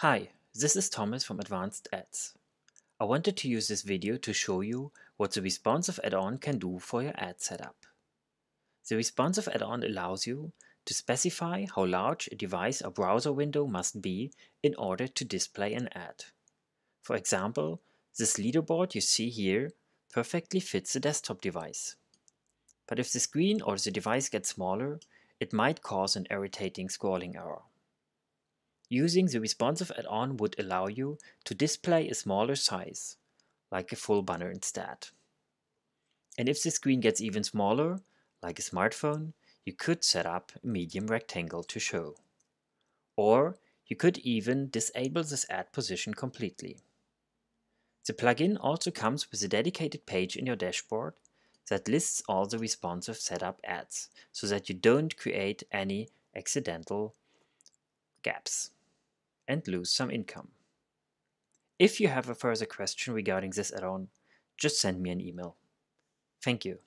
Hi, this is Thomas from Advanced Ads. I wanted to use this video to show you what the responsive add-on can do for your ad setup. The responsive add-on allows you to specify how large a device or browser window must be in order to display an ad. For example, this leaderboard you see here perfectly fits a desktop device. But if the screen or the device gets smaller, it might cause an irritating scrolling error. Using the responsive add-on would allow you to display a smaller size, like a full banner instead. And if the screen gets even smaller, like a smartphone, you could set up a medium rectangle to show. Or you could even disable this ad position completely. The plugin also comes with a dedicated page in your dashboard that lists all the responsive setup ads so that you don't create any accidental gaps and lose some income. If you have a further question regarding this add-on, just send me an email. Thank you.